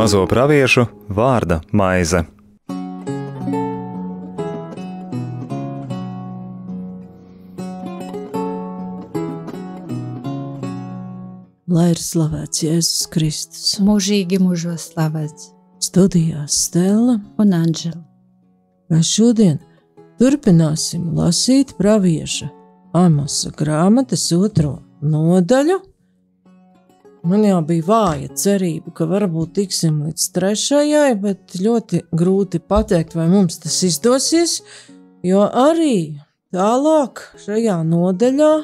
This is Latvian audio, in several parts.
mazo praviešu vārda maize. Lai ir slavēts Jēzus Kristus. mūžīgi mūžos slavēts Studijā Stela un Anģela. mēs šodien turpināsim lasīt pravieša Amosa grāmatas otro nodaļu. Man jau bija vāja cerība, ka varbūt tiksim līdz trešajai, bet ļoti grūti pateikt, vai mums tas izdosies, jo arī tālāk šajā nodaļā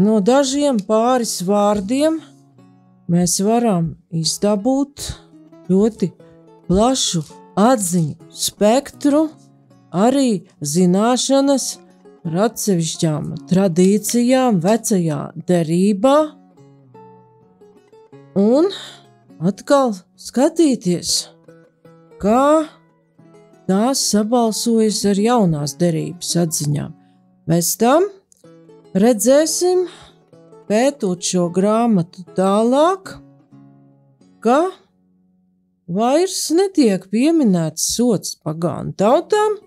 no dažiem pāris vārdiem mēs varam izdabūt ļoti plašu atziņu spektru, arī zināšanas par atsevišķām tradīcijām, vecajā derībā, un atkal skatīties, kā tās sabalsojas ar jaunās derības atziņām. Pēc tam redzēsim, pētot šo grāmatu tālāk, ka vairs netiek pieminēts sots pagānu tautām.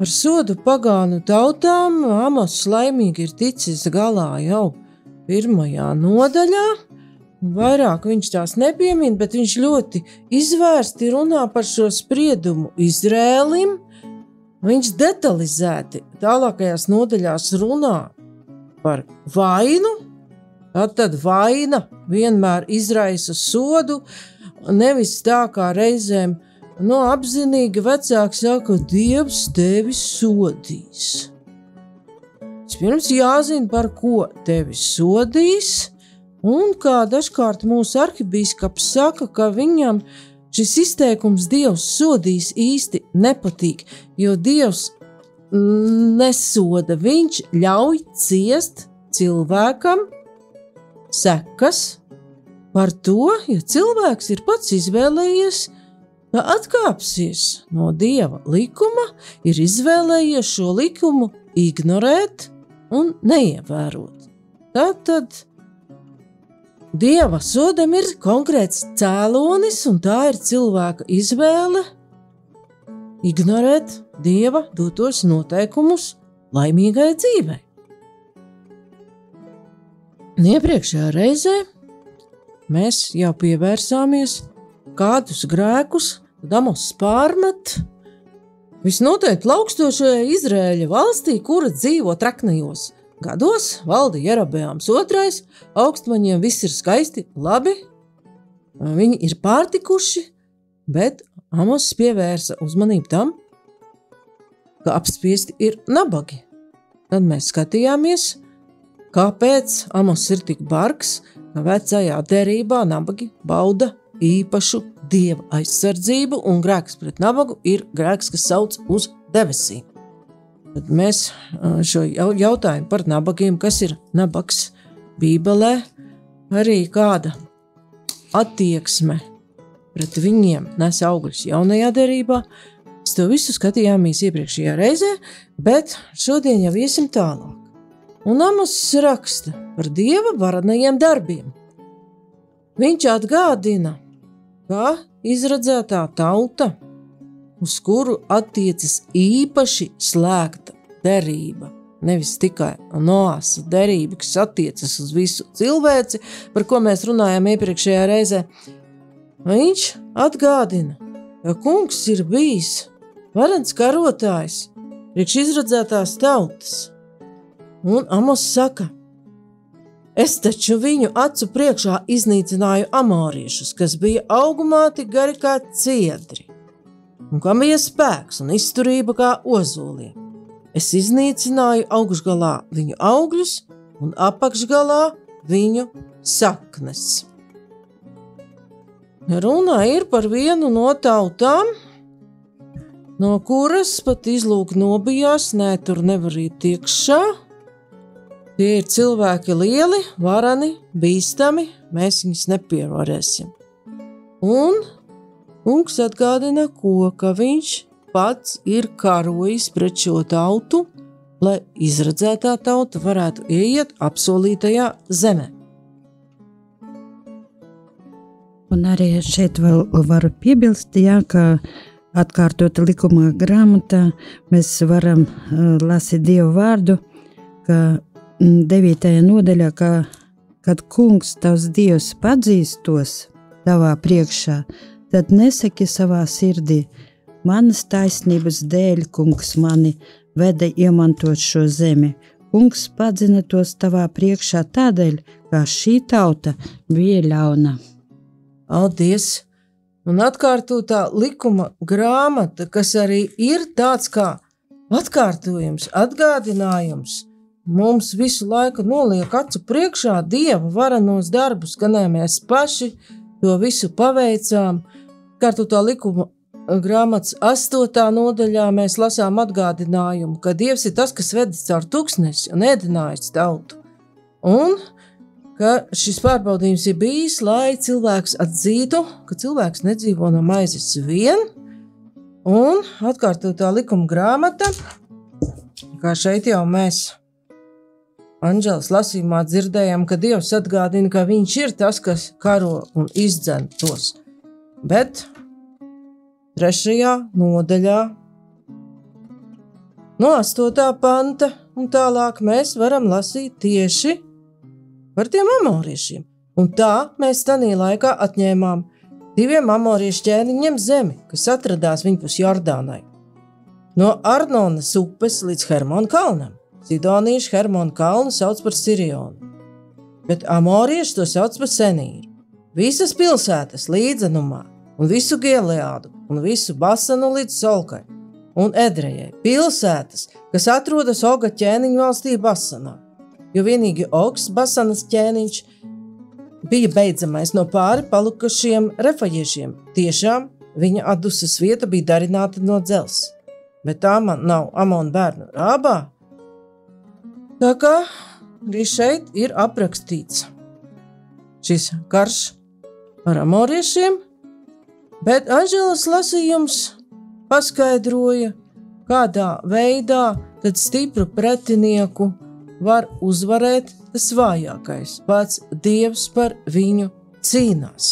Ar sodu pagānu tautām Amos laimīgi ir ticis galā jau pirmajā nodaļā. Vairāk viņš tās nepiemin, bet viņš ļoti izvērsti runā par šo spriedumu Izrēlim. Viņš detalizēti tālākajās nodaļās runā par vainu. Tad vaina vienmēr izraisa sodu, nevis tā kā reizēm no apzinīgi vecāki saka, Dievs tevi sodīs. Pirms jāzina, par ko tevi sodīs, un kā dažkārt mūsu arhibīskaps saka, ka viņam šis izteikums Dievs sodīs īsti nepatīk, jo Dievs nesoda, viņš ļauj ciest cilvēkam sekas par to, ja cilvēks ir pats izvēlējies, ka atkāpsies no dieva likuma, ir izvēlējies šo likumu ignorēt un neievērot. Tad dieva sodam ir konkrēts cēlonis, un tā ir cilvēka izvēle ignorēt dieva dotos noteikumus laimīgai dzīvei. Iepriekšējā reizē mēs jau pievērsāmies, kādus grēkus Damos pārmet. Visnotaļ plaukstošajā Izraēļa valstī, kura dzīvo traknajos gados, valda Jerabēns II, augstmaņiem viss ir skaisti, labi, viņi ir pārtikuši, bet Amos pievērsa uzmanību tam, ka apspiesti ir nabagi. Tad mēs skatījāmies, kāpēc Amos ir tik bargs, ka vecajā derībā nabagi bauda īpašu dieva aizsardzību, un grēks pret nabagu ir grēks, kas sauc uz debesīm. Tad mēs šo jautājumu par nabagiem, kas ir nabaks Bībelē, arī kāda attieksme pret viņiem nes augļus jaunajā derībā. Mēs to visu skatījāmies iepriekšējā reizē, bet šodien jau iesim tālāk. Un Amos raksta par dieva varenajiem darbiem. Viņš atgādina, ka izredzētā tauta, uz kuru attiecas īpaši slēgta derība, nevis tikai noāsa derība, kas attiecas uz visu cilvēci, par ko mēs runājām iepriekšējā reizē, viņš atgādina, ka kungs ir bijis varens karotājs priekš izredzētās tautas. Un Amos saka, Es taču viņu acu priekšā iznīcināju amoriešus, kas bija augumā tik gari kā ciedri, un kam bija spēks un izturība kā ozoliem. Es iznīcināju augšgalā viņu augļus un apakšgalā viņu saknes. Runa ir par vienu no tautām, no kuras pat izlūk nobijās, nē, tur nevar iet iekšā, Tie ir cilvēki lieli, varani, bīstami, mēs viņus nepievarēsim. Un kungs atgādina, ko, ka viņš pats ir karojis pret šo tautu, lai izredzētā tauta varētu ieiet apsolītajā zemē. Un arī šeit vēl varu piebilst, jā, ka atkārtota likuma grāmatā mēs varam uh, lasīt Dievu vārdu, ka mm, 9. nodaļā, ka, kad kungs tavs Dievs padzīstos tavā priekšā, tad nesaki savā sirdī, manas taisnības dēļ kungs mani veda iemantot šo zemi. Kungs padzina tos tavā priekšā tādēļ, ka šī tauta bija ļauna. Paldies! Un atkārtotā likuma grāmata, kas arī ir tāds kā atkārtojums, atgādinājums, mums visu laiku noliek acu priekšā dieva varenos darbus, gan mēs paši to visu paveicām. Kārtotā likuma grāmatas astotā nodaļā mēs lasām atgādinājumu, ka Dievs ir tas, kas vedis caur tūkstnesi un ēdinājis tautu. Un ka šis pārbaudījums ir bijis, lai cilvēks atzītu, ka cilvēks nedzīvo no maizes vien, un atkārtotā likuma grāmata, kā šeit jau mēs Anģelas lasījumā dzirdējām, ka Dievs atgādina, ka Viņš ir tas, kas karo un izdzen tos. Bet trešajā nodaļā. No 8. panta un tālāk mēs varam lasīt tieši par tiem amoriešiem. Un tā mēs tajā laikā atņēmām diviem amoriešu ķēniņiem zemi, kas atradās viņpus Jordānai. No Arnonas upes līdz Hermona kalnam. Sidonieši Hermona kalnu sauc par Sirionu, bet amorieši to sauc par Senīru. Visas pilsētas līdzenumā un visu Gileādu, un visu Basanu līdz Solkai un Edrejai, pilsētas, kas atrodas Oga ķēniņa valstī Basanā. Jo vienīgi Ogs Basanas ķēniņš bija beidzamais no pāri palikušiem refajiešiem. Tiešām viņa atdusas vieta bija darināta no dzelzs, bet tā man nav amona bērnu rābā. Tā kā arī šeit ir aprakstīts šis karš ar amoriešiem, Bet Anželas lasījums paskaidroja, kādā veidā tad stipru pretinieku var uzvarēt tas vājākais. Pats Dievs par viņu cīnās.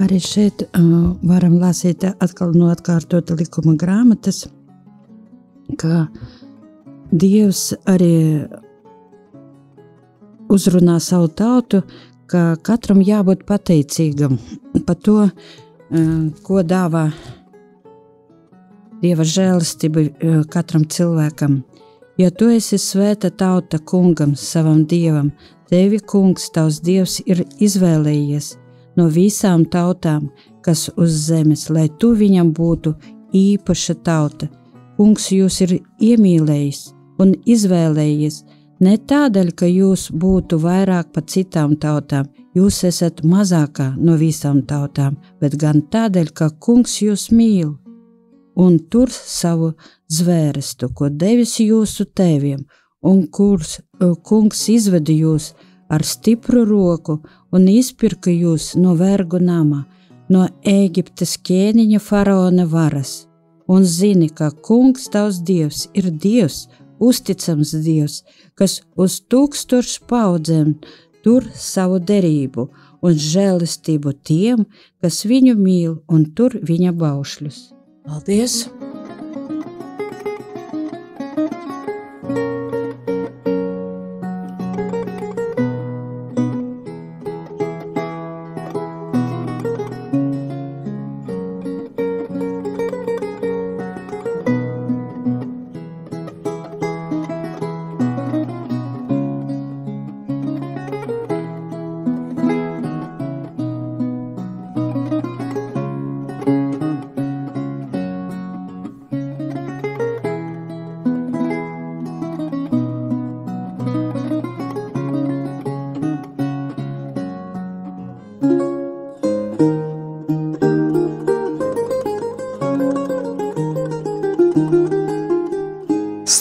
Arī šeit uh, varam lasīt atkal no atkārtota likuma grāmatas, ka Dievs arī uzrunā savu tautu, ka katram jābūt pateicīgam par to, ko dāvā Dieva žēlastība katram cilvēkam. Ja tu esi svēta tauta kungam, savam dievam, tevi kungs, tavs dievs, ir izvēlējies no visām tautām, kas uz zemes, lai tu viņam būtu īpaša tauta. Kungs jūs ir iemīlējis un izvēlējies ne tādēļ, ka jūs būtu vairāk par citām tautām, jūs esat mazākā no visām tautām, bet gan tādēļ, ka kungs jūs mīl un tur savu zvērestu, ko devis jūsu tēviem, un kurs kungs izveda jūs ar stipru roku un izpirka jūs no vergu nama, no Ēģiptes ķēniņa faraona varas, un zini, ka kungs tavs dievs ir dievs, uzticams dievs, kas uz tūkstošu paudzēm tur savu derību un žēlastību tiem, kas viņu mīl un tur viņa baušļus. Paldies!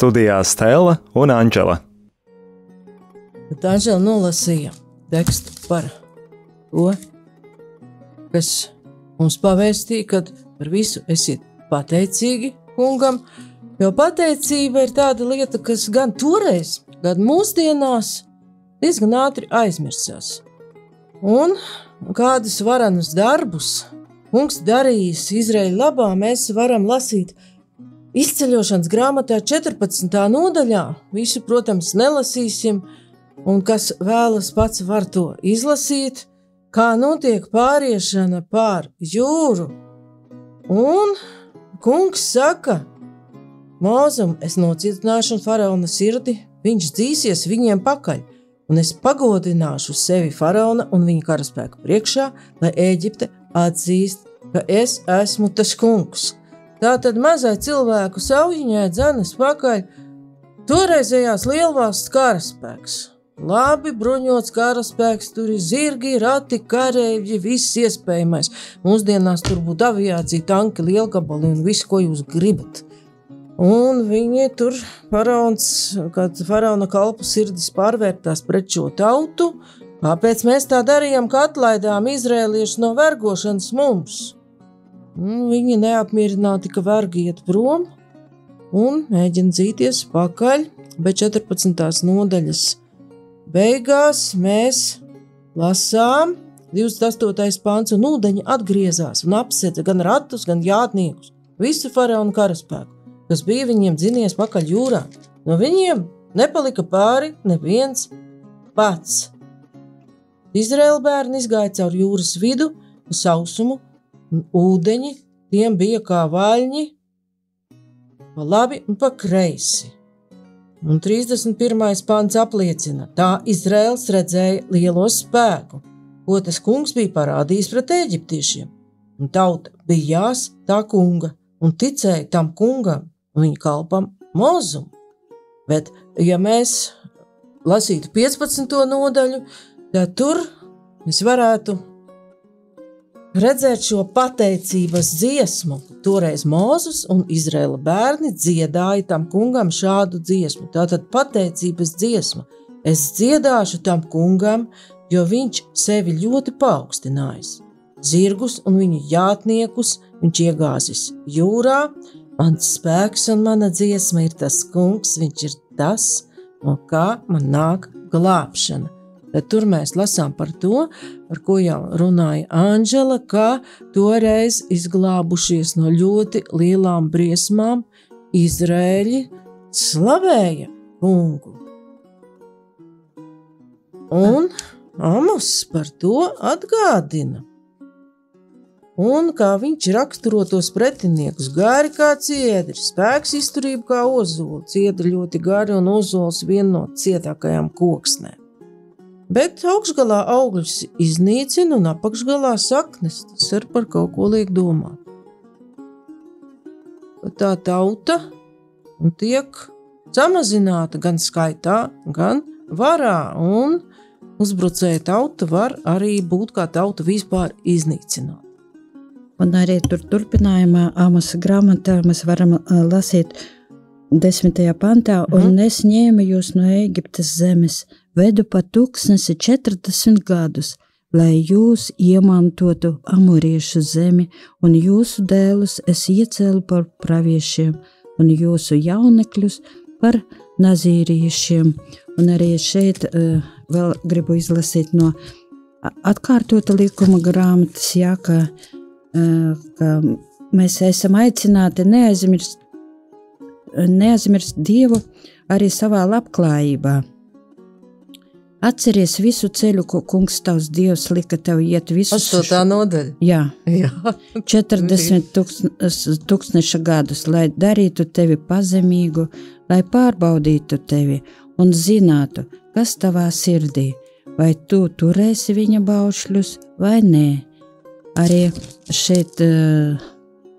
Studijā Stela un Anģela. Tad Anģela nolasīja tekstu par to, kas mums pavēstīja, ka par visu esiet pateicīgi kungam, jo pateicība ir tāda lieta, kas gan toreiz, gan mūsdienās diezgan ātri aizmirsās. Un kādus varenus darbus kungs darījis Izraēļa labā, mēs varam lasīt izceļošanas grāmatā 14. nodaļā. Visu, protams, nelasīsim, un kas vēlas pats var to izlasīt, kā notiek pāriešana pār jūru. Un kungs saka, Mūzum, es nocietināšu faraona sirdi, viņš dzīsies viņiem pakaļ, un es pagodināšu sevi faraona un viņa karaspēku priekšā, lai Eģipte atzīst, ka es esmu tas kungs. Tā tad mazai cilvēku saujiņai dzenas pakaļ toreizējās lielvalsts karaspēks. Labi bruņots karaspēks, tur ir zirgi, rati, kareivji, viss iespējamais. Mūsdienās tur būtu aviācija, tanki, lielgabali un viss, ko jūs gribat. Un viņi tur faraons, kad faraona kalpu sirdis pārvērtās pret šo tautu, kāpēc mēs tā darījām, ka atlaidām izrēliešus no vergošanas mums? Un viņi neapmierināti, ka vergi iet prom un mēģina dzīties pakaļ, bet 14. nodaļas beigās mēs lasām 28. pāns, un ūdeņi atgriezās un apsēda gan ratus, gan jātniekus, visu faraona karaspēku kas bija viņiem dzinies pakaļ jūrā. No viņiem nepalika pāri neviens pats. Izraēla bērni izgāja cauri jūras vidu, sausumu, un ūdeņi tiem bija kā vaļņi, pa labi un pa kreisi. Un 31. pāns apliecina, tā Izraels redzēja lielo spēku, ko tas kungs bija parādījis pret eģiptiešiem, un tauta bija jās tā kunga un ticēja tam kungam, viņa kalpam mozumu. Bet, ja mēs lasītu 15. nodaļu, tad tur mēs varētu redzēt šo pateicības dziesmu. Toreiz Mozus un Izraela bērni dziedāja tam kungam šādu dziesmu. Tātad pateicības dziesma. Es dziedāšu tam kungam, jo viņš sevi ļoti paaugstinājis. Zirgus un viņu jātniekus viņš iegāzis jūrā, Mans spēks un mana dziesma ir tas kungs, viņš ir tas, no kā man nāk glābšana. Tad tur mēs lasām par to, par ko jau runāja Anģela, kā toreiz izglābušies no ļoti lielām briesmām, Izrēļi slavēja kungu. Un Amos par to atgādina un kā viņš raksturo tos pretiniekus. Gari kā ciedri, spēks izturība kā ozola, ciedri ļoti gari un ozols viena no cietākajām koksnēm. Bet augšgalā augļus iznīcina un apakšgalā saknes. Tas ir par kaut ko liek domāt. Tā tauta tiek samazināta gan skaitā, gan varā, un uzbrucēja tauta var arī būt kā tauta vispār iznīcināta. Un arī tur turpinājumā Āmas grāmatā mēs varam lasīt desmitajā pantā, mm. un es ņēmu jūs no Eģiptes zemes, vedu pa tūkstnesi 40 gadus, lai jūs iemantotu amoriešu zemi, un jūsu dēlus es iecēlu par praviešiem, un jūsu jaunekļus par nazīriešiem. Un arī šeit uh, vēl gribu izlasīt no atkārtota likuma grāmatas, jā, ka uh, ka mēs esam aicināti neaizmirst, neaizmirst Dievu arī savā labklājībā. Atceries visu ceļu, ko kungs tavs dievs lika tev iet visu. Tas tā nodaļa. Jā, Jā. 40 tūkstneša gadus, lai darītu tevi pazemīgu, lai pārbaudītu tevi un zinātu, kas tavā sirdī, vai tu turēsi viņa baušļus vai nē arī šeit,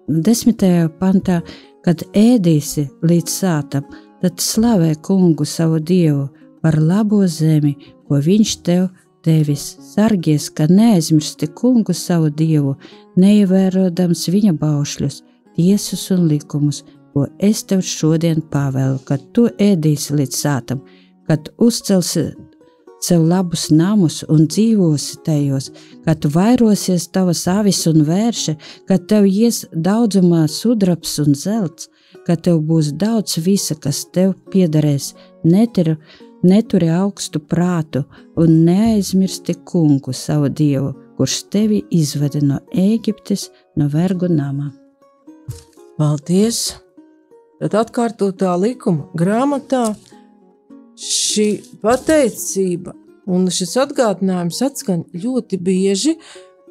desmitajā pantā, kad ēdīsi līdz sātam, tad slavē kungu savu dievu par labo zemi, ko viņš tev devis. Sargies, ka neaizmirsti kungu savu dievu, neievērojams viņa baušļus, tiesas un likumus, ko es tev šodien pavēlu, kad tu ēdīsi līdz sātam, kad uzcelsi sev labus namus un dzīvosi tajos, kad vairosies tavas avis un vērša, kad tev ies daudzumā sudrabs un zelts, ka tev būs daudz visa, kas tev piederēs, neteru neturi augstu prātu un neaizmirsti kungu savu dievu, kurš tevi izveda no Ēģiptes, no vergu nama. Paldies! Tad atkārtotā likuma grāmatā šī pateicība un šis atgādinājums atskan ļoti bieži,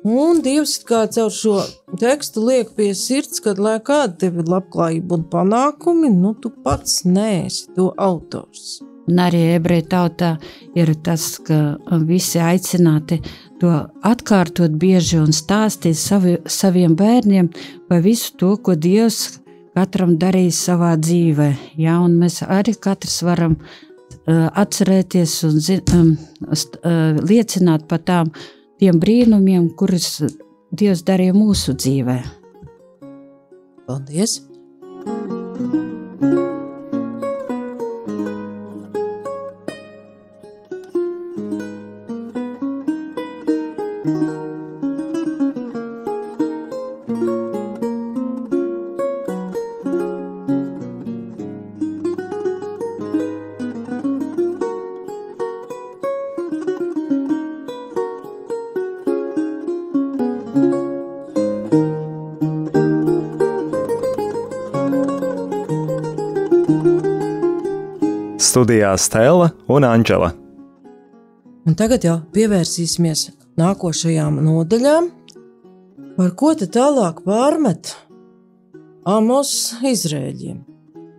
un Dievs kā caur šo tekstu liek pie sirds, ka, lai kāda tev ir labklājība un panākumi, nu tu pats neesi to autors. Un arī ebreju tautā ir tas, ka visi aicināti to atkārtot bieži un stāstīt savi, saviem bērniem par visu to, ko Dievs katram darīs savā dzīvē. Ja, un mēs arī katrs varam uh, atcerēties un um, uh, liecināt par tām, tiem brīnumiem, kurus Dievs darīja mūsu dzīvē. Paldies! Studijā Stela un Anģela. Un tagad jau pievērsīsimies nākošajām nodaļām, par ko te tālāk pārmet Amos Izrēļiem.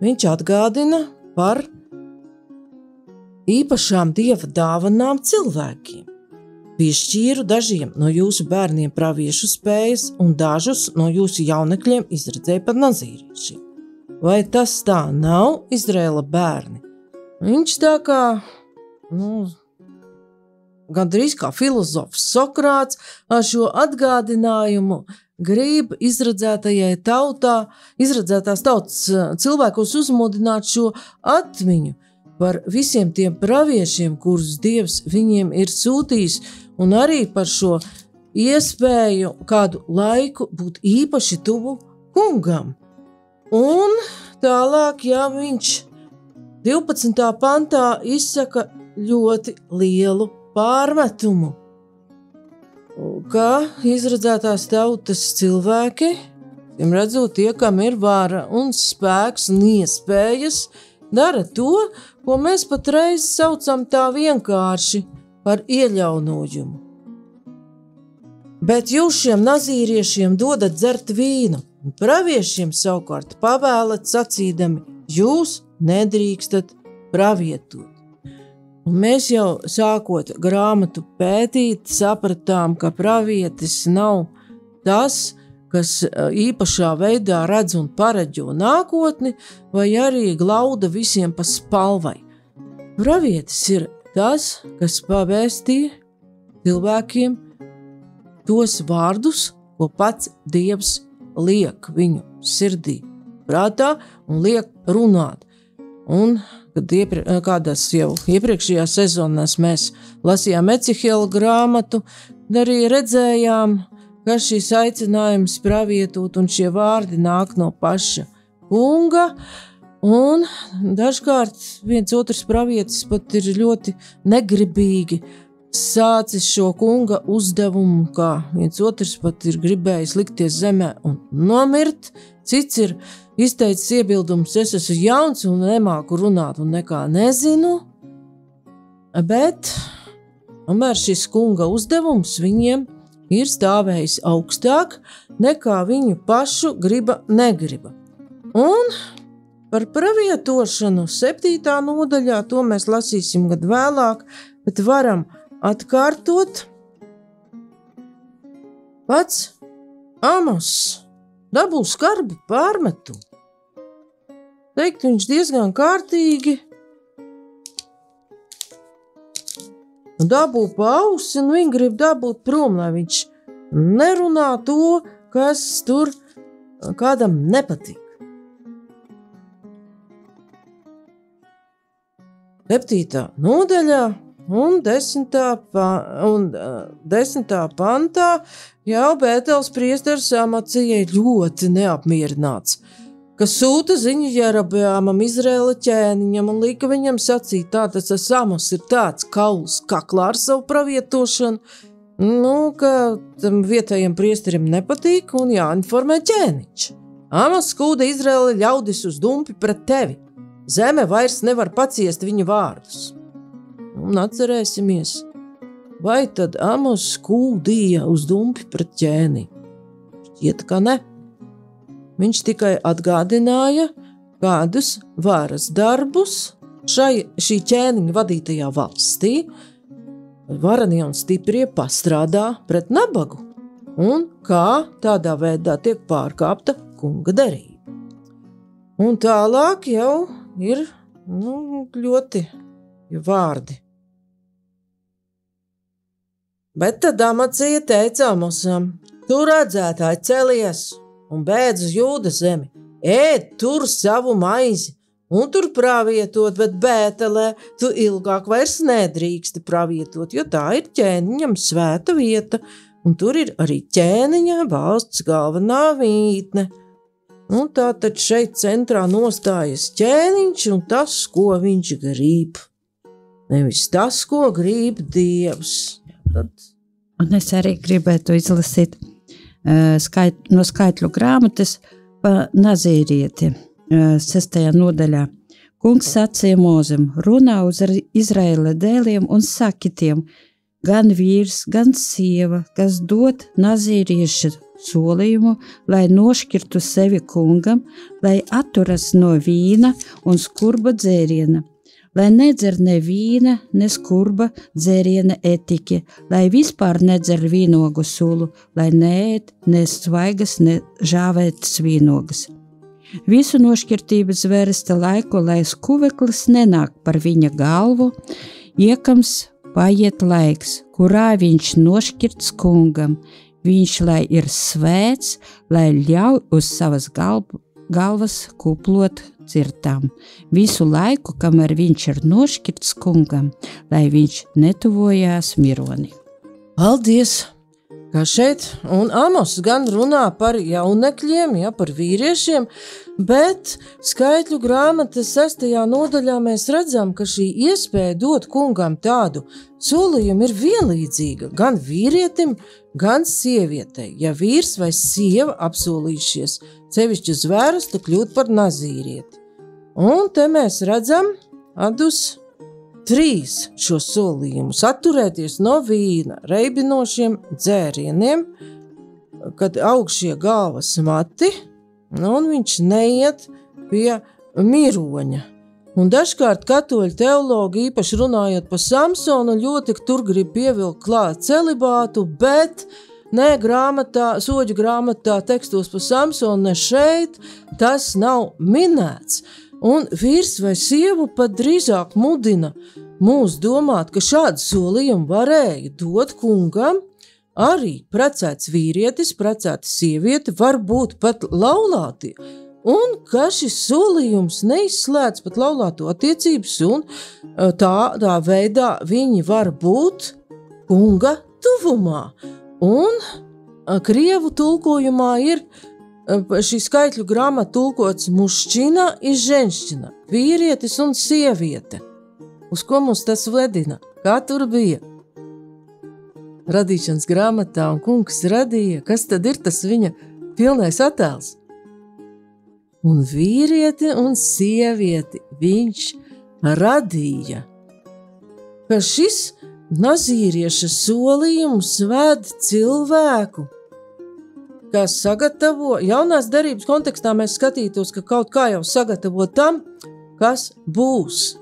Viņš atgādina par īpašām dieva dāvanām cilvēkiem. Piešķīru dažiem no jūsu bērniem praviešu spējas, un dažus no jūsu jaunekļiem izredzēju par nazīriešiem. Vai tas tā nav Izraēla bērni? Viņš tā kā, nu, gandrīz kā filozofs Sokrāts ar šo atgādinājumu grib izredzētajai tautā, izredzētās tautas cilvēkos uzmodināt šo atmiņu par visiem tiem praviešiem, kurus Dievs viņiem ir sūtījis, un arī par šo iespēju kādu laiku būt īpaši tuvu kungam. Un tālāk, ja viņš 12. pantā izsaka ļoti lielu pārmetumu, ka izredzētās tautas cilvēki, tiem redzot, tie, kam ir vara un spēks un iespējas, dara to, ko mēs patreiz saucam tā vienkārši par ieļaunojumu. Bet jūs šiem nazīriešiem dodat dzert vīnu, un praviešiem savukārt pavēlat sacīdami: Jūs nedrīkstat pravietot. Un mēs jau sākot grāmatu pētīt, sapratām, ka pravietis nav tas, kas īpašā veidā redz un pareģo nākotni, vai arī glauda visiem pa spalvai. Pravietis ir tas, kas pavēstīja cilvēkiem tos vārdus, ko pats Dievs liek viņu sirdī, prātā un liek runāt. Un, kad iepri, kādās jau iepriekšējās sezonās mēs lasījām Ecihela grāmatu, arī redzējām, ka šis aicinājums pravietot un šie vārdi nāk no paša kunga. Un dažkārt viens otrs pravietis pat ir ļoti negribīgi sācis šo kunga uzdevumu, kā viens otrs pat ir gribējis likties zemē un nomirt, cits ir izteicis iebildumus, es esmu jauns un nemāku runāt un nekā nezinu. Bet tomēr šis kunga uzdevums viņiem ir stāvējis augstāk nekā viņu pašu griba negriba. Un par pravietošanu septītā nodaļā to mēs lasīsim gadu vēlāk, bet varam atkārtot pats Amos dabū skarbu pārmetu. Teikt, viņš diezgan kārtīgi dabū pausi, un viņi grib dabūt prom, lai viņš nerunā to, kas tur kādam nepatīk. Septītā nodaļā un desmitā, pa, un, uh, desmitā pantā jau Bētels priesteris amacijai ļoti neapmierināts, ka sūta ziņu Jerabjāmam, Izraēla ķēniņam un lika viņam sacīt, tātad tas Amos ir tāds kauls kaklā ar savu pravietošanu, nu, ka tam vietējiem priesterim nepatīk un jāinformē ķēniņš. Amos skūda Izraēla ļaudis uz dumpi pret tevi. Zeme vairs nevar paciest viņa vārdus. Un atcerēsimies, vai tad Amos skūdīja uz dumpi pret ķēni? Šķiet, ka ne. Viņš tikai atgādināja, kādus varas darbus šai, šī ķēniņa vadītajā valstī varanie un stiprie pastrādā pret nabagu, un kā tādā veidā tiek pārkāpta kunga derība. Un tālāk jau ir nu, ļoti vārdi. Bet tad Amacija teica Amosam, tu redzētāji celies un bēdz uz jūdas zemi, ēd tur savu maizi, un tur pravietot, bet bētelē tu ilgāk vairs nedrīksti pravietot, jo tā ir ķēniņam svēta vieta, un tur ir arī ķēniņa valsts galvenā vītne. Un tā tad šeit centrā nostājas ķēniņš un tas, ko viņš grib. Nevis tas, ko grib Dievs. Tad... Un es arī gribētu izlasīt Eh, skait, no skaitļu grāmatas pa Nazīrieti, eh, sestajā nodaļā. Kungs sacīja mūzim, runā uz Izraēla dēliem un sakitiem, gan vīrs, gan sieva, kas dod nazīriešu solījumu, lai nošķirtu sevi kungam, lai atturas no vīna un skurba dzēriena, lai nedzer ne vīna, ne skurba dzēriena etiķi, lai vispār nedzer vīnogu sulu, lai neēd ne svaigas, ne žāvētas vīnogas. Visu nošķirtības vērsta laiku, lai skuveklis nenāk par viņa galvu, iekams paiet laiks, kurā viņš nošķirts kungam, viņš lai ir svēts, lai ļauj uz savas galvu, galvas kuplot cirtām, visu laiku, kamēr viņš ir nošķirts kungam, lai viņš netuvojās mironi. Paldies! Kā šeit, un Amos gan runā par jaunekļiem, ja par vīriešiem, bet skaitļu grāmatas sestajā nodaļā mēs redzam, ka šī iespēja dot kungam tādu solījumu ir vienlīdzīga gan vīrietim, gan sievietei. Ja vīrs vai sieva apsolījušies sevišķi zvērstu kļūt par nazīrieti. Un te mēs redzam adus trīs šos solījumus - atturēties no vīna, reibinošiem dzērieniem, kad augšie galvas mati, un viņš neiet pie miroņa. Un dažkārt katoļu teologi, īpaši runājot par Samsonu, ļoti tur grib pievilkt klāt celibātu, bet ne grāmatā, soļu grāmatā, tekstos par Samsonu, ne šeit, tas nav minēts. Un vīrs vai sieva pat drīzāk mudina mūs domāt, ka šādu solījumu varēja dot kungam. Arī precēts vīrietis, precēta sieviete var būt pat laulāti, un ka šis solījums neizslēdz pat laulāto attiecības, un tādā veidā viņi var būt kunga tuvumā. Un krievu tulkojumā ir šī skaitļu grāmata tulkots mušķina, izženšķina, vīrietis un sieviete. Uz ko mums tas vedina? Kā tur bija? Radīšanas grāmatā un kungs radīja, kas tad ir tas viņa pilnais attēls? Un vīrieti un sievieti viņš radīja. Ka šis ir Nazīrieša solījums ved cilvēku, kas sagatavo jaunās derības kontekstā, mēs skatītos, ka kaut kā jau sagatavo tam, kas būs.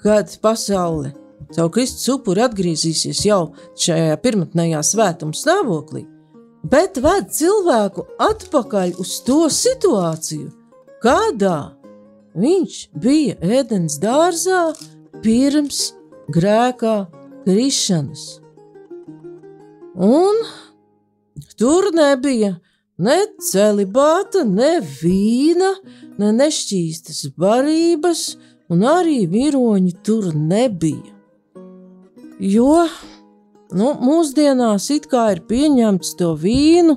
Kad pasaule caur Kristus upuri atgriezīsies jau šajā pirmotnējā svētuma stāvoklī, bet ved cilvēku atpakaļ uz to situāciju, kādā viņš bija ēdens dārzā pirms grēkā krišanas. Un tur nebija ne celibāta, ne vīna, ne nešķīstas barības, un arī viroņi tur nebija. Jo nu, mūsdienās it kā ir pieņemts to vīnu,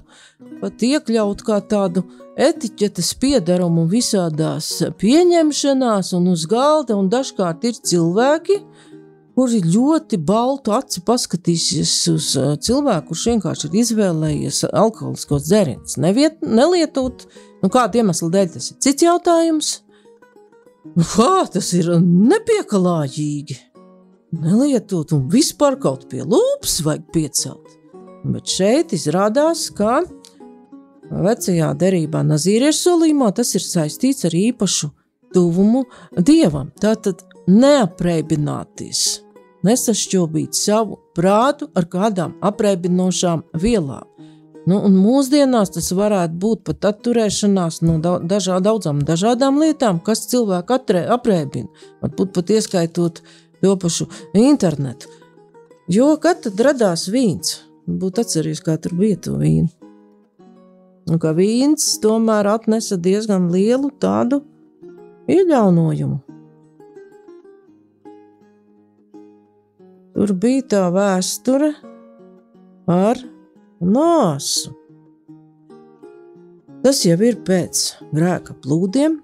pat iekļaut kā tādu etiķetes piedarumu visādās pieņemšanās un uz galda, un dažkārt ir cilvēki, kuri ļoti baltu aci paskatīsies uz uh, cilvēku, kurš vienkārši ir izvēlējies alkoholiskos dzērienus, nelietot, nu kāda iemesla dēļ tas ir cits jautājums. Nu, kā tas ir nepiekalājīgi? nelietot un vispār kaut pie lūpas vajag piecelt. Bet šeit izrādās, ka vecajā derībā Nazīriešu solījumā tas ir saistīts ar īpašu tuvumu dievam. Tātad neapreibināties, nesašķobīt savu prātu ar kādām apreibinošām vielām. Nu, un mūsdienās tas varētu būt pat atturēšanās no dažā, daudzām dažādām lietām, kas cilvēku apreibina. Varbūt pat ieskaitot to pašu internetu. Jo kad tad radās vīns? Būtu atceries, kā tur bija to vīnu. Un ka vīns tomēr atnesa diezgan lielu tādu ieļaunojumu. Tur bija tā vēsture ar nāsu. Tas jau ir pēc grēka plūdiem,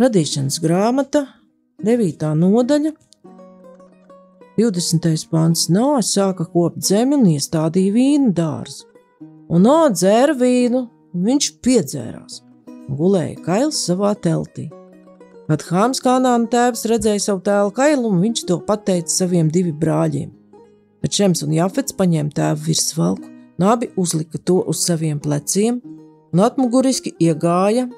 radīšanas grāmata 9. nodaļa, 20. pāns Noā sāka kopt zemi un iestādīja vīnu dārzu. Un Noā dzēra vīnu, un viņš piedzērās un gulēja kails savā teltī. Kad Hāms Kanāna tēvs redzēja savu tēlu kailumu, viņš to pateica saviem diviem brāļiem. Bet Šems un Jafets paņēma tēvu virsvalku, un abi uzlika to uz saviem pleciem un atmuguriski iegāja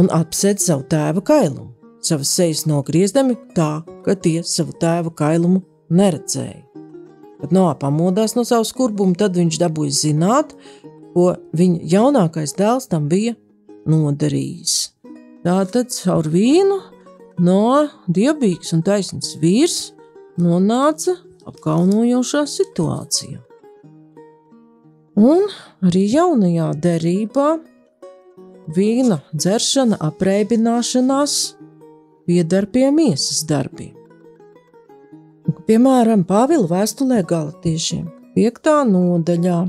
un apsēd savu tēva kailumu, savas sejas nogriezdami tā, ka tie savu tēva kailumu neredzēja. Kad Noā pamodās no savas kurbuma, tad viņš dabūja zināt, ko viņa jaunākais dēls tam bija nodarījis. Tātad caur vīnu Noā dievbijīgs un taisns vīrs nonāca apkaunojošā situācijā. Un arī jaunajā derībā vīna dzeršana, apreibināšanās pieder pie miesas darbiem. Piemēram, Pāvila vēstulē Galatiešiem, 5. nodaļā.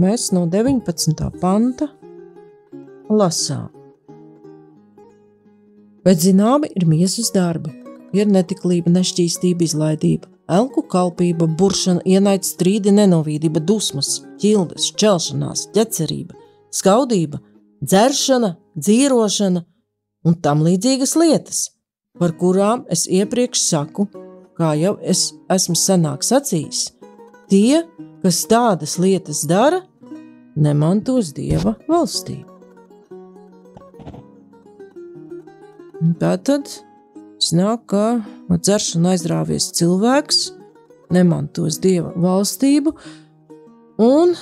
Mēs no 19. panta lasām. Bet zināmi ir miesas darbi, ir netiklība, nešķīstība, izlaidība, elku kalpība, buršana, ienaidība, strīdi, nenovīdība, dusmas, ķildes, šķelšanās, ķecerība, skaudība, dzeršana, dzīrošana un tam līdzīgas lietas, par kurām es iepriekš saku, kā jau es esmu senāk sacījis, tie, kas tādas lietas dara, nemantos dieva valstību. Tā tad nāk, ka ar dzeršanu aizrāvies cilvēks, nemantos dieva valstību, un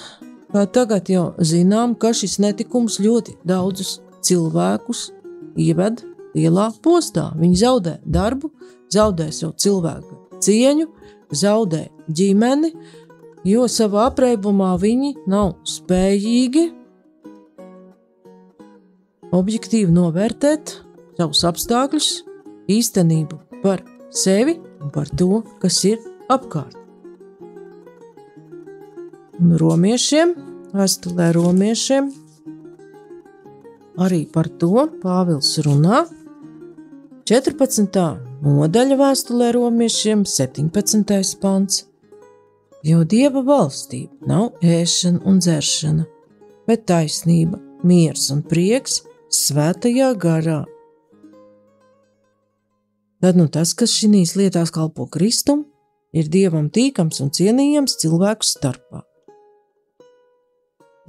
Tagad jau zinām, ka šis netikums ļoti daudzus cilvēkus ieved lielā postā. Viņi zaudē darbu, zaudē savu cilvēku cieņu, zaudē ģimeni, jo savā apreibumā viņi nav spējīgi objektīvi novērtēt savus apstākļus, īstenību par sevi un par to, kas ir apkārt un romiešiem, vēstulē romiešiem. Arī par to Pāvils runā 14. nodaļa vēstulē romiešiem, 17. pants. Jo dieva valstība nav ēšana un dzeršana, bet taisnība, miers un prieks svētajā garā. Tad nu tas, kas šīs lietās kalpo Kristum, ir dievam tīkams un cienījams cilvēku starpā.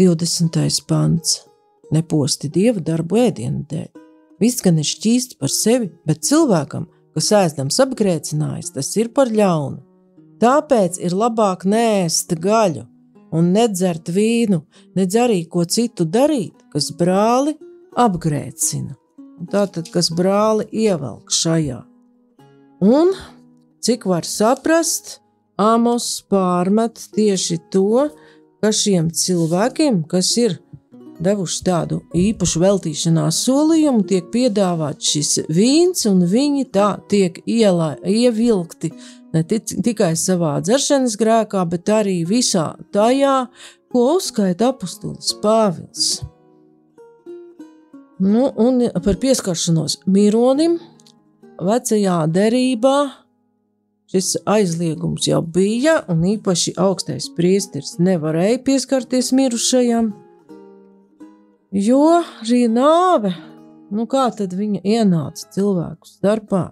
20. pants. Neposti dieva darbu ēdienu dēļ. Viss gan ir šķīsts par sevi, bet cilvēkam, kas ēdams apgrēcinājis, tas ir par ļaunu. Tāpēc ir labāk nēst gaļu un nedzert vīnu, nedz arī ko citu darīt, kas brāli apgrēcina. Tātad, kas brāli ievelk šajā. Un, cik var saprast, Amos pārmet tieši to, ka šiem cilvēkiem, kas ir devuši tādu īpašu veltīšanās solījumu, tiek piedāvāts šis vīns, un viņi tā tiek ielā, ievilkti ne tikai savā dzeršanas grēkā, bet arī visā tajā, ko uzskaita apustulis Pāvils. Nu, un par pieskaršanos mironim vecajā derībā šis aizliegums jau bija, un īpaši augstais priesteris nevarēja pieskarties mirušajam, jo šī nāve, nu kā tad viņa ienāca cilvēku starpā?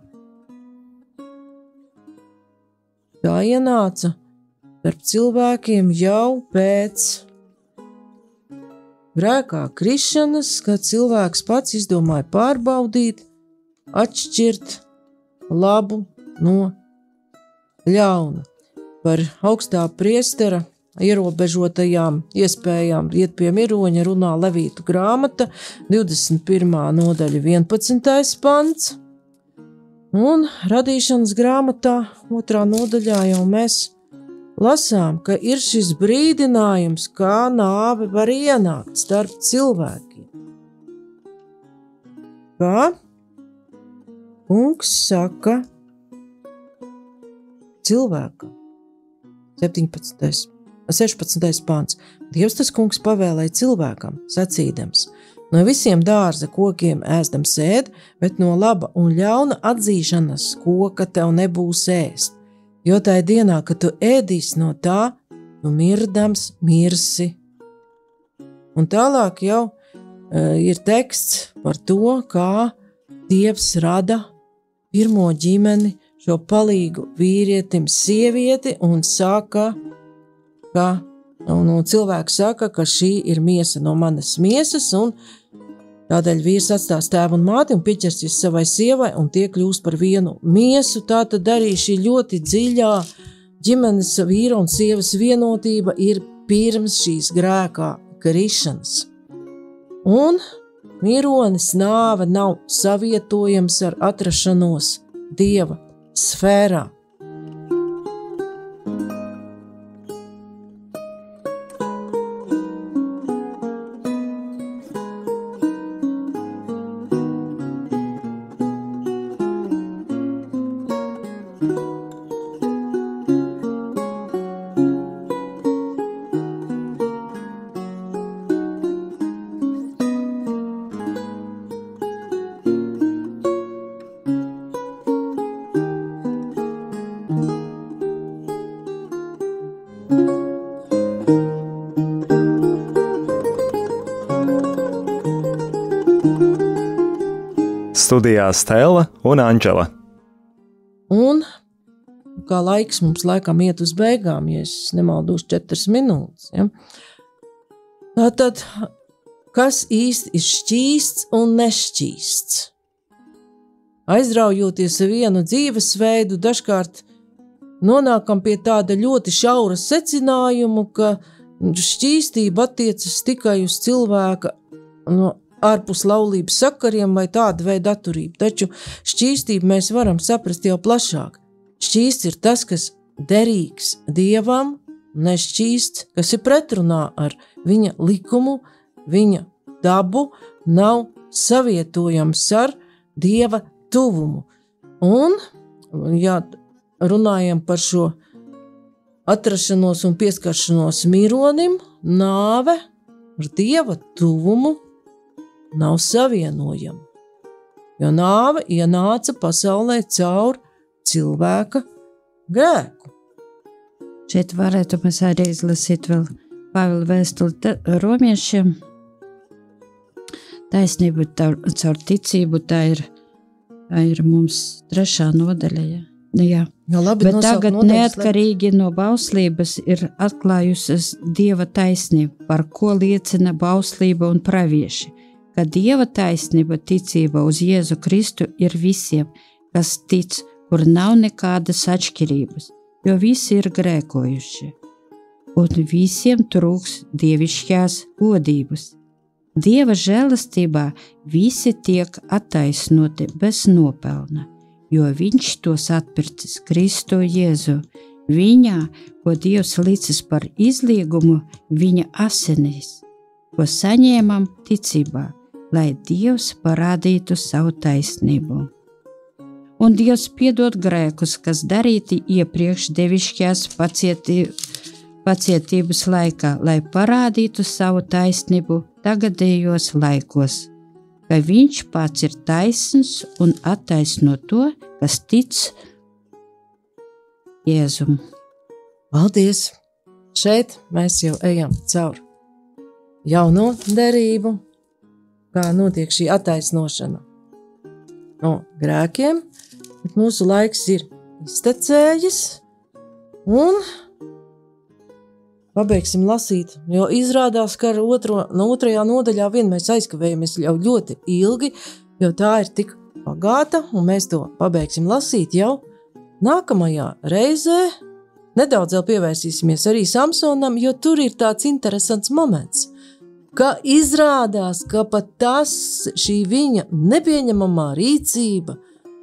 Tā ienāca starp cilvēkiem jau pēc grēkā krišanas, kad cilvēks pats izdomāja pārbaudīt, atšķirt labu no ļauna. Par augstā priestera ierobežotajām iespējām iet pie miroņa runā Levītu grāmata, 21. nodaļa, 11. pants. Un radīšanas grāmatā, otrā nodaļā, jau mēs lasām, ka ir šis brīdinājums, kā nāve var ienākt starp cilvēkiem. Kā kungs saka, cilvēkam. 17. 16. pāns. Dievs tas kungs pavēlēja cilvēkam, sacīdams: No visiem dārza kokiem ēdam sēdi, bet no laba un ļauna atzīšanas koka tev nebūs ēst. Jo tajā dienā, kad tu ēdīsi no tā, tu mirdams mirsi. Un tālāk jau uh, ir teksts par to, kā Dievs rada pirmo ģimeni, šo palīgu vīrietim, sievieti, un saka, ka un, un cilvēks saka, ka šī ir miesa no manas miesas, un tādēļ vīrs atstās tēvu un māti un pieķersies savai sievai, un tie kļūst par vienu miesu. Tā tad arī šī ļoti dziļā ģimenes vīra un sievas vienotība ir pirms šīs grēkā krišanas. Un mironis nāve nav savietojams ar atrašanos Dieva sfērā. Studijā Stela un Anģela. Un kā laiks mums laikam iet uz beigām, ja es nemaldos, četras minūtes. Ja? Tātad, kas īsti ir šķīsts un nešķīsts? Aizraujoties ar vienu dzīvesveidu, dažkārt nonākam pie tāda ļoti šaura secinājuma, ka šķīstība attiecas tikai uz cilvēka no ārpus laulības sakariem vai tāda veida atturība. Taču šķīstību mēs varam saprast jau plašāk. Šķīsts ir tas, kas derīgs dievam, nešķīsts, kas ir pretrunā ar viņa likumu, viņa dabu, nav savietojams ar dieva tuvumu. Un, ja runājam par šo atrašanos un pieskaršanos mironim, nāve ar dieva tuvumu nav savienojama, jo nāve ienāca pasaulē caur cilvēka grēku. Šeit varētu mēs arī izlasīt vēl Pāvila vēstuli romiešiem. Taisnība caur ticību tā ir, tā ir mums trešā nodaļa. Ja? Nu jā. Jā, labi, Bet tagad, nodeļas, neatkarīgi no bauslības, ir atklājusies dieva taisnība, par ko liecina bauslība un pravieši ka dieva taisnība, ticība uz Jēzu Kristu ir visiem, kas tic, kur nav nekādas atšķirības, jo visi ir grēkojuši, un visiem trūks dievišķās godības. Dieva žēlastībā visi tiek attaisnoti bez nopelna, jo Viņš tos atpircis Kristu Jēzu. Viņā, ko Dievs licis par izliegumu, viņa asinīs ko saņēmām ticībā, lai Dievs parādītu savu taisnību. Un Dievs piedod grēkus, kas darīti iepriekš devišķajās pacietībās pacietības laikā, lai parādītu savu taisnību tagadējos laikos, ka viņš pats ir taisns un attaisno to, kas tic Jēzum. Paldies! Šeit mēs jau ejam cauri jauno derību, kā notiek šī attaisnošana no grēkiem, bet mūsu laiks ir iztecējis, un pabeigsim lasīt, jo izrādās, ka otro, no otrajā nodaļā vien mēs aizkavējamies jau ļoti ilgi, jo tā ir tik pagāta, un mēs to pabeigsim lasīt jau nākamajā reizē. Nedaudz vēl pievērsīsimies arī Samsonam, jo tur ir tāds interesants moments, ka izrādās, ka pat tas, šī viņa nepieņemamā rīcība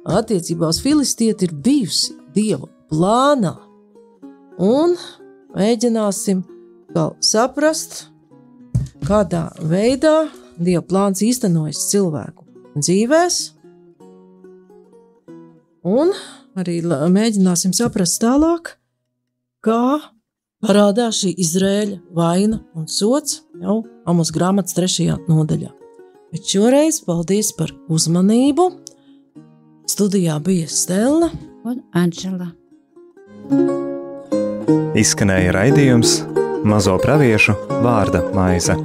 attiecībā uz filistieti ir bijusi Dieva plānā. Un mēģināsim saprast, kādā veidā Dieva plāns īstenojas cilvēku dzīvēs, un arī mēģināsim saprast tālāk, kā parādās šī Izrēļa vaina un sots jau Amos grāmatas trešajā nodaļā. Bet šoreiz paldies par uzmanību! Studijā bija Stela un Anģela izskanēja raidījums Mazo praviešu vārda maize.